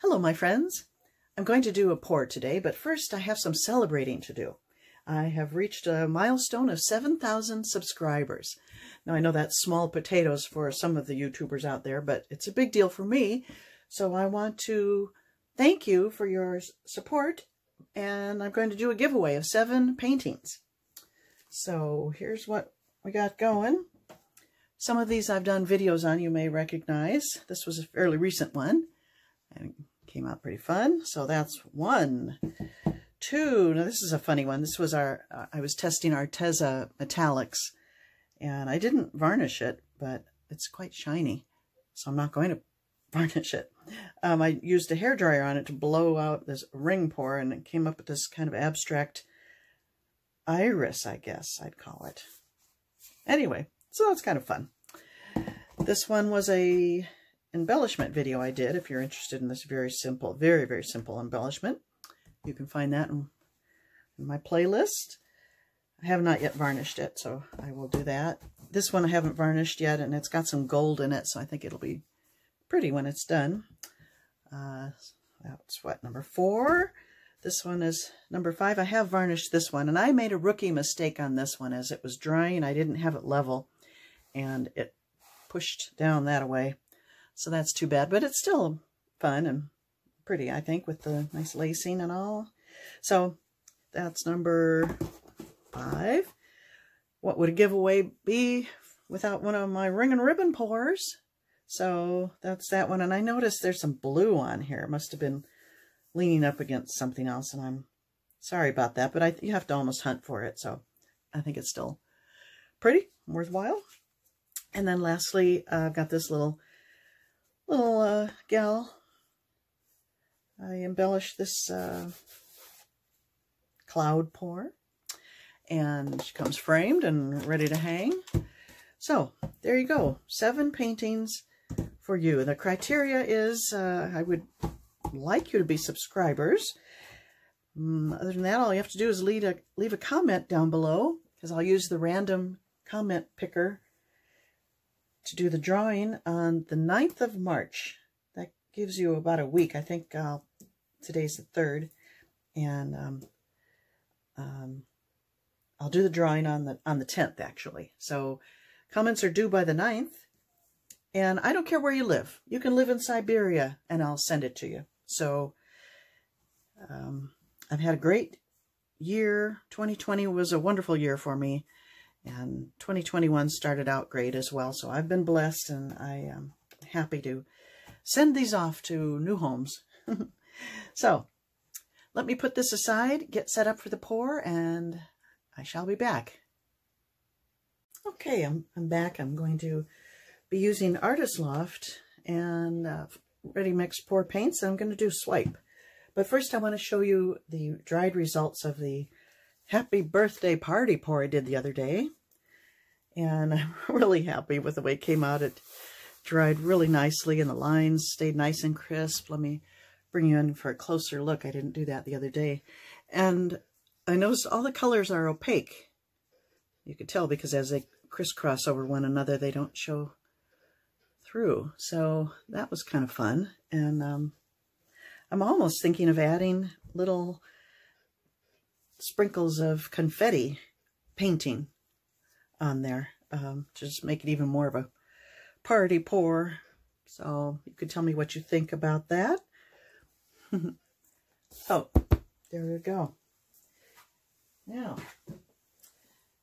Hello, my friends. I'm going to do a pour today, but first I have some celebrating to do. I have reached a milestone of 7,000 subscribers. Now, I know that's small potatoes for some of the YouTubers out there, but it's a big deal for me. So I want to thank you for your support, and I'm going to do a giveaway of seven paintings. So here's what we got going. Some of these I've done videos on you may recognize. This was a fairly recent one and came out pretty fun. So that's one. Two, now this is a funny one. This was our, uh, I was testing Arteza Metallics and I didn't varnish it, but it's quite shiny. So I'm not going to varnish it. Um, I used a hair dryer on it to blow out this ring pour and it came up with this kind of abstract iris, I guess I'd call it. Anyway, so it's kind of fun. This one was a embellishment video I did. If you're interested in this very simple, very, very simple embellishment, you can find that in, in my playlist. I have not yet varnished it, so I will do that. This one I haven't varnished yet, and it's got some gold in it, so I think it'll be pretty when it's done. Uh, that's what, number four? This one is number five. I have varnished this one, and I made a rookie mistake on this one as it was drying. I didn't have it level, and it pushed down that away. So that's too bad, but it's still fun and pretty, I think, with the nice lacing and all. So that's number five. What would a giveaway be without one of my ring and ribbon pours? So that's that one. And I noticed there's some blue on here. It must have been leaning up against something else, and I'm sorry about that, but I you have to almost hunt for it, so I think it's still pretty, worthwhile. And then lastly, uh, I've got this little little uh, gal. I embellished this uh, cloud pour, and she comes framed and ready to hang. So there you go, seven paintings for you. The criteria is uh, I would like you to be subscribers. Um, other than that, all you have to do is leave a, leave a comment down below because I'll use the random comment picker to do the drawing on the 9th of March. That gives you about a week. I think uh, today's the 3rd. And um, um, I'll do the drawing on the on the 10th, actually. So comments are due by the 9th. And I don't care where you live. You can live in Siberia, and I'll send it to you. So um, I've had a great year. 2020 was a wonderful year for me. And 2021 started out great as well. So I've been blessed and I am happy to send these off to new homes. so let me put this aside, get set up for the pour, and I shall be back. Okay, I'm, I'm back. I'm going to be using Artist Loft and uh, Ready Mix Pour Paints. I'm going to do Swipe. But first I want to show you the dried results of the Happy Birthday Party pour I did the other day. And I'm really happy with the way it came out. It dried really nicely and the lines stayed nice and crisp. Let me bring you in for a closer look. I didn't do that the other day. And I noticed all the colors are opaque. You could tell because as they crisscross over one another, they don't show through. So that was kind of fun. And um, I'm almost thinking of adding little sprinkles of confetti painting on there um, to just make it even more of a party pour. So you could tell me what you think about that. oh, there we go. Now,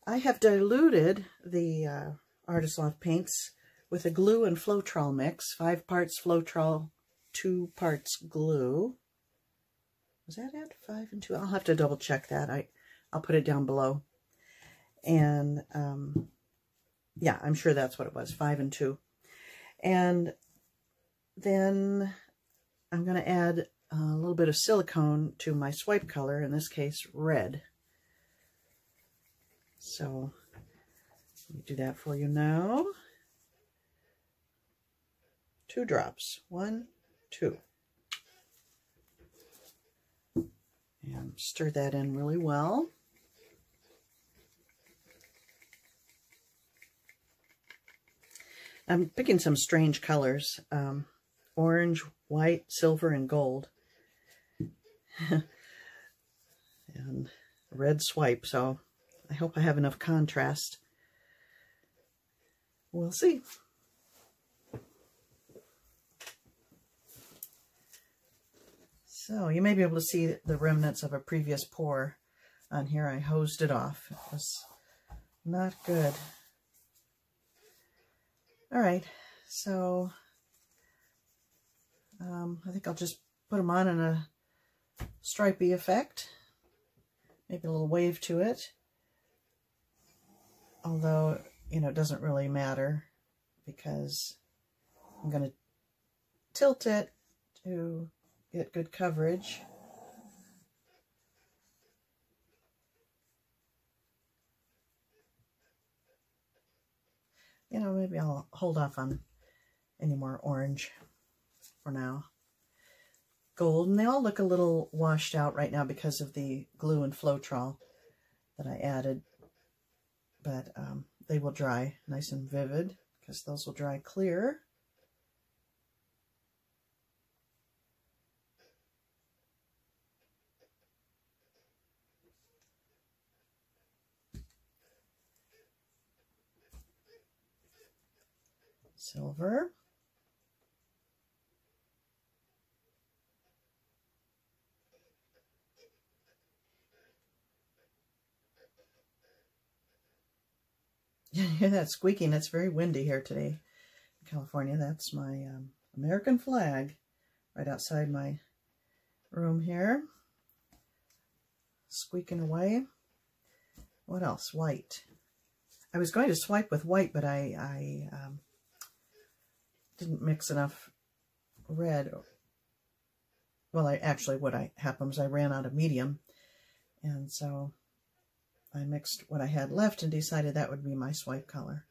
I have diluted the uh, Artist Loft paints with a glue and Floetrol mix. Five parts Floetrol, two parts glue. Was that it? Five and two? I'll have to double check that. I, I'll put it down below. And, um, yeah, I'm sure that's what it was, five and two. And then I'm going to add a little bit of silicone to my swipe color, in this case, red. So, let me do that for you now two drops. One, two. And stir that in really well. I'm picking some strange colors. Um, orange, white, silver, and gold. and red swipe, so I hope I have enough contrast. We'll see. So you may be able to see the remnants of a previous pour on here. I hosed it off. It was not good. All right, so um, I think I'll just put them on in a stripy effect. Maybe a little wave to it. Although, you know, it doesn't really matter because I'm going to tilt it to get good coverage. You know, maybe I'll hold off on any more orange for now. Gold, and they all look a little washed out right now because of the glue and Floetrol that I added. But um, they will dry nice and vivid because those will dry clear. Silver. You hear that squeaking? It's very windy here today in California. That's my um, American flag right outside my room here. Squeaking away. What else? White. I was going to swipe with white, but I, I um, didn't mix enough red. Well, I actually, what I happened was I ran out of medium. And so I mixed what I had left and decided that would be my swipe color.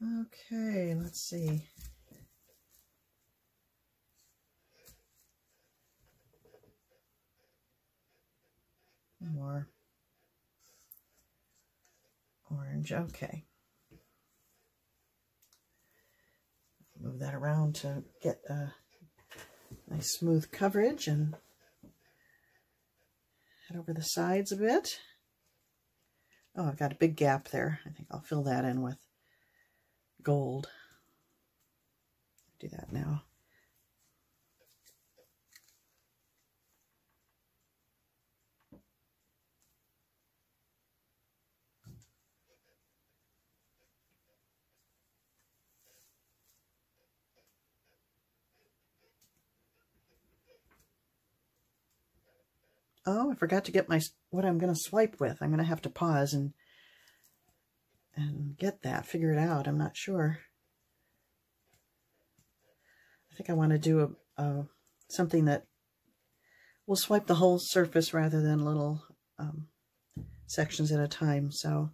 Okay, let's see. More orange. Okay. Move that around to get a nice smooth coverage and head over the sides a bit. Oh, I've got a big gap there. I think I'll fill that in with gold. Do that now. Oh, I forgot to get my what I'm going to swipe with. I'm going to have to pause and and get that, figure it out. I'm not sure. I think I want to do a, a something that will swipe the whole surface rather than little um, sections at a time. So,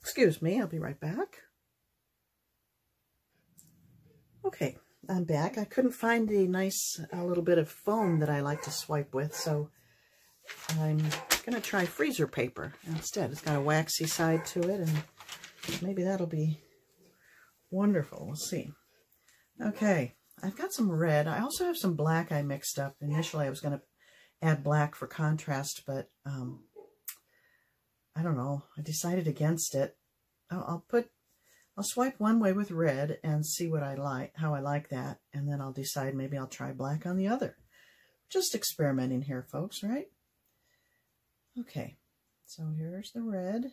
excuse me, I'll be right back. Okay, I'm back. I couldn't find a nice a little bit of foam that I like to swipe with, so I'm going to try freezer paper instead. It's got a waxy side to it, and maybe that'll be wonderful. We'll see. Okay, I've got some red. I also have some black I mixed up. Initially, I was going to add black for contrast, but um, I don't know. I decided against it. I'll, I'll put, I'll swipe one way with red and see what I like, how I like that, and then I'll decide maybe I'll try black on the other. Just experimenting here, folks, right? Okay, so here's the red.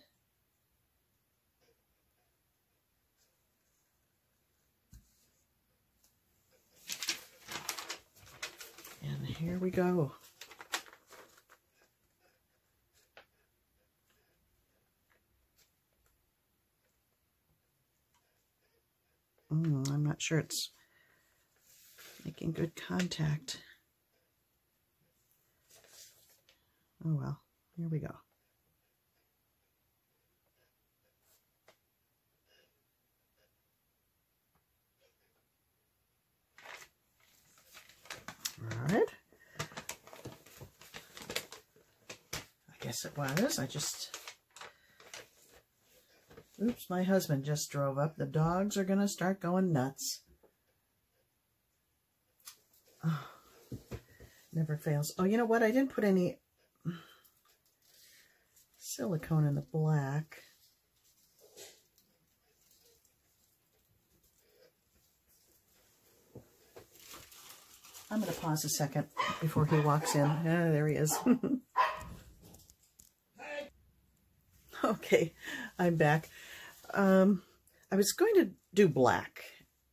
And here we go. Mm, I'm not sure it's making good contact. Oh well, here we go. All right. I guess it was. I just Oops, my husband just drove up. The dogs are going to start going nuts. Oh, never fails. Oh, you know what? I didn't put any silicone in the black. I'm going to pause a second before he walks in. Ah, there he is. okay, I'm back. Um, I was going to do black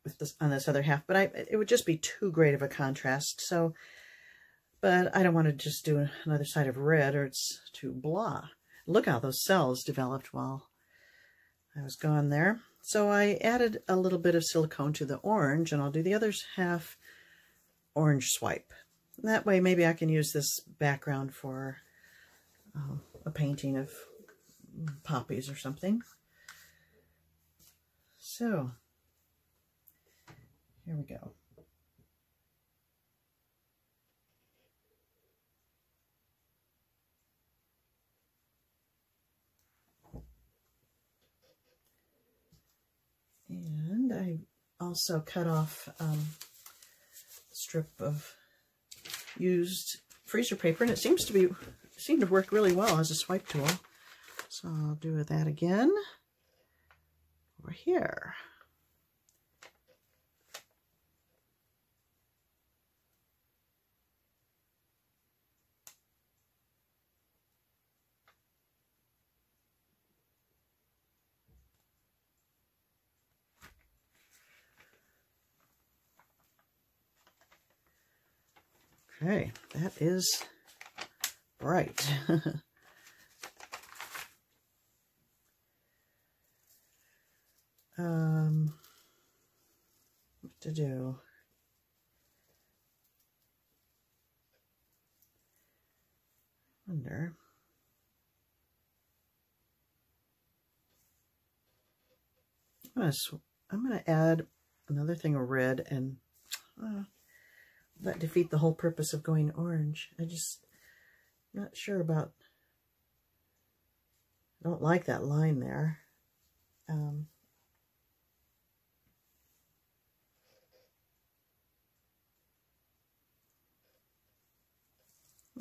with this on this other half, but I it would just be too great of a contrast. So, but I don't want to just do another side of red or it's too blah. Look how those cells developed while I was gone there. So I added a little bit of silicone to the orange, and I'll do the other half orange swipe. that way maybe I can use this background for uh, a painting of poppies or something. So, here we go. And I also cut off um, a strip of used freezer paper, and it seems to be seemed to work really well as a swipe tool. So I'll do that again over here. Okay, that is bright. to do? Wonder. I'm gonna, I'm gonna add another thing of red and uh, that defeat the whole purpose of going orange. I just not sure about. I don't like that line there. Um,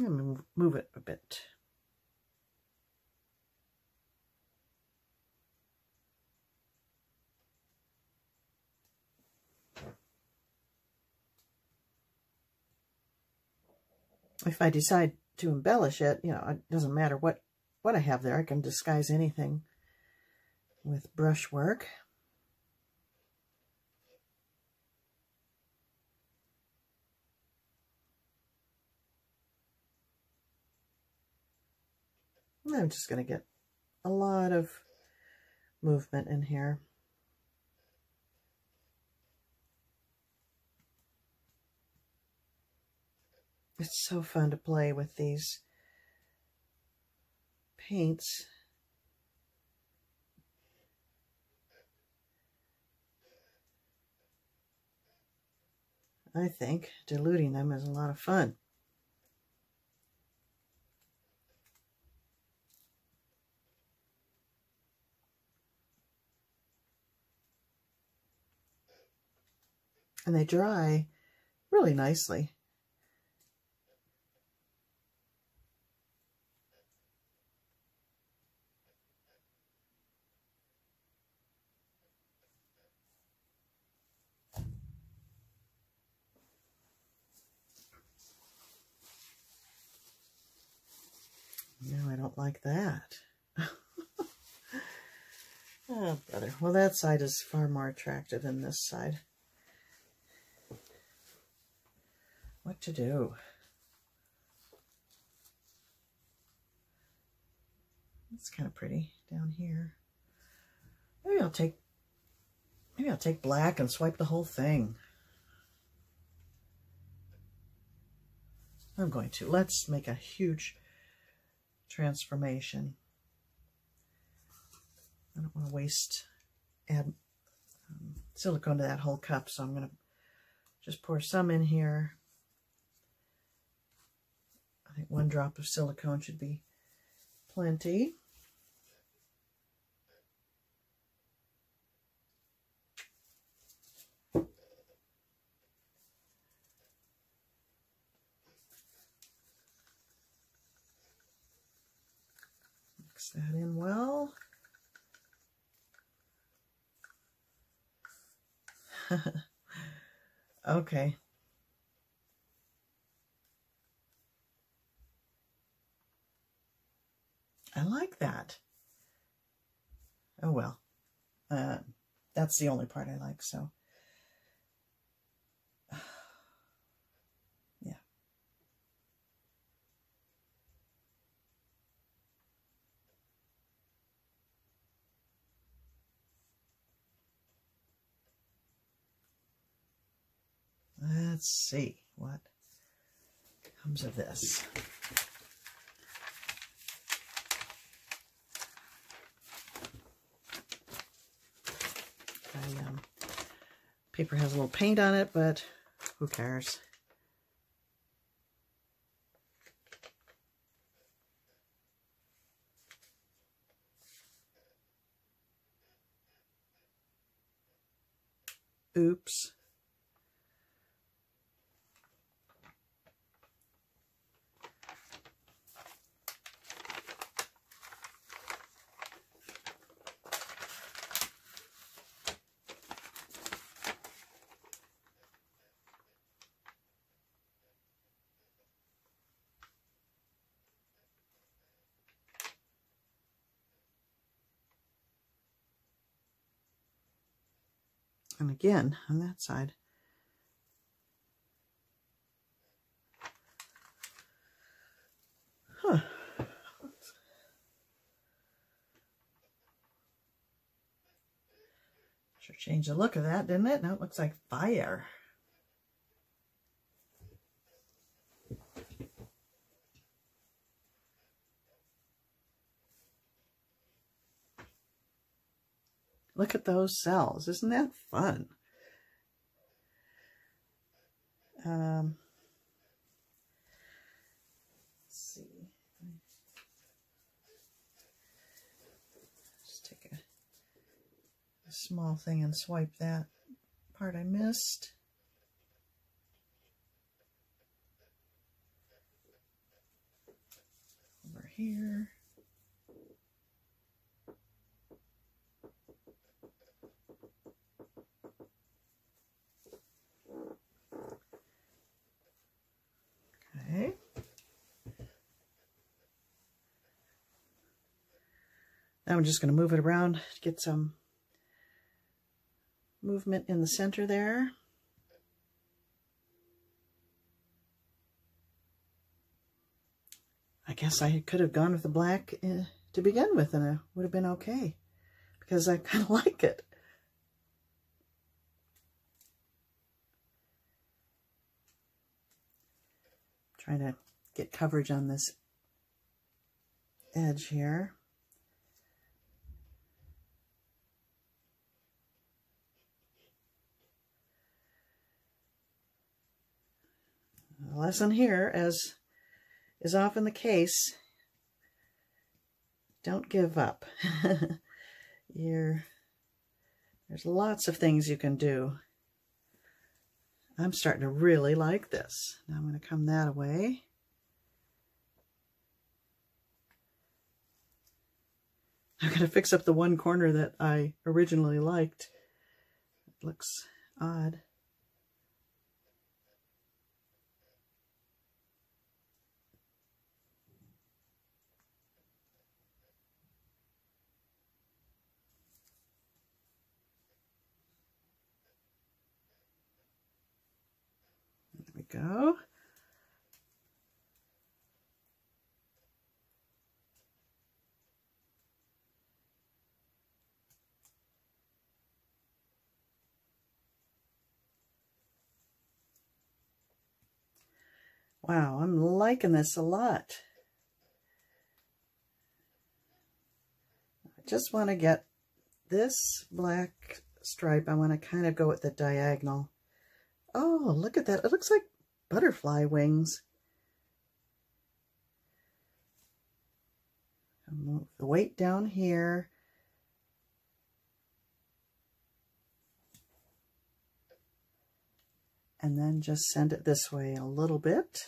To move it a bit. If I decide to embellish it, you know, it doesn't matter what, what I have there. I can disguise anything with brushwork. I'm just going to get a lot of movement in here. It's so fun to play with these paints. I think diluting them is a lot of fun. And they dry really nicely. No, I don't like that. oh, brother. Well, that side is far more attractive than this side. What to do. It's kind of pretty down here. Maybe I'll take maybe I'll take black and swipe the whole thing. I'm going to. Let's make a huge transformation. I don't want to waste add um, silicone to that whole cup, so I'm going to just pour some in here. I think one drop of silicone should be plenty. Mix that in well. okay. I like that. Oh well. Uh, that's the only part I like, so. yeah. Let's see what comes of this. I, um, paper has a little paint on it, but who cares? Oops. And again, on that side. Huh. Sure changed the look of that, didn't it? Now it looks like fire. Look at those cells. Isn't that fun? Um, let's see. Just take a, a small thing and swipe that part I missed. Over here. Okay. Now I'm just going to move it around to get some movement in the center there. I guess I could have gone with the black uh, to begin with and it would have been okay because I kind of like it. Trying to get coverage on this edge here. A lesson here, as is often the case, don't give up. You're, there's lots of things you can do. I'm starting to really like this. Now I'm going to come that away. I'm going to fix up the one corner that I originally liked. It looks odd. Go. Wow, I'm liking this a lot. I just want to get this black stripe. I want to kind of go with the diagonal. Oh, look at that. It looks like butterfly wings. Move the weight down here. And then just send it this way a little bit.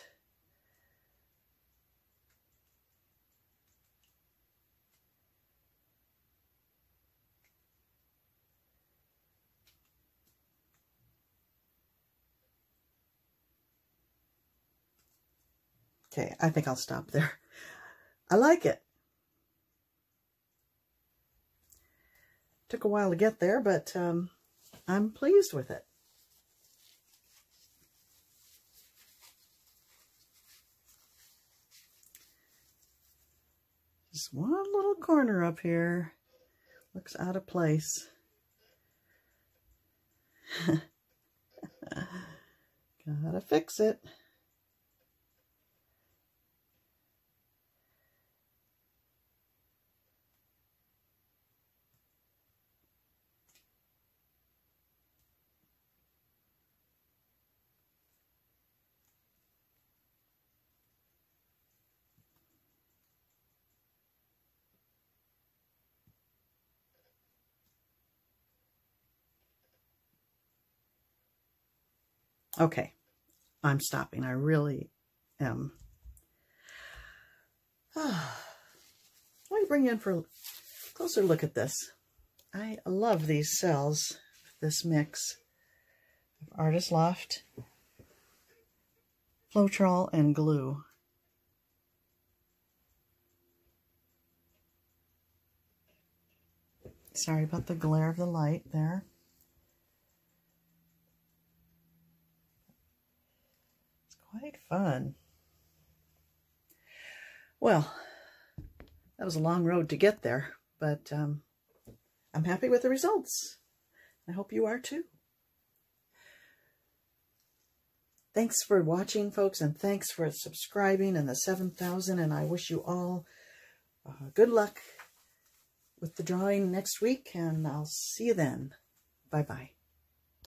Okay, I think I'll stop there. I like it. Took a while to get there, but um, I'm pleased with it. Just one little corner up here. Looks out of place. Gotta fix it. Okay, I'm stopping. I really am. Let me bring you in for a closer look at this. I love these cells, this mix of Artist Loft, Floetrol, and glue. Sorry about the glare of the light there. Quite fun. Well, that was a long road to get there, but um, I'm happy with the results. I hope you are too. Thanks for watching, folks, and thanks for subscribing and the 7,000, and I wish you all uh, good luck with the drawing next week, and I'll see you then. Bye-bye.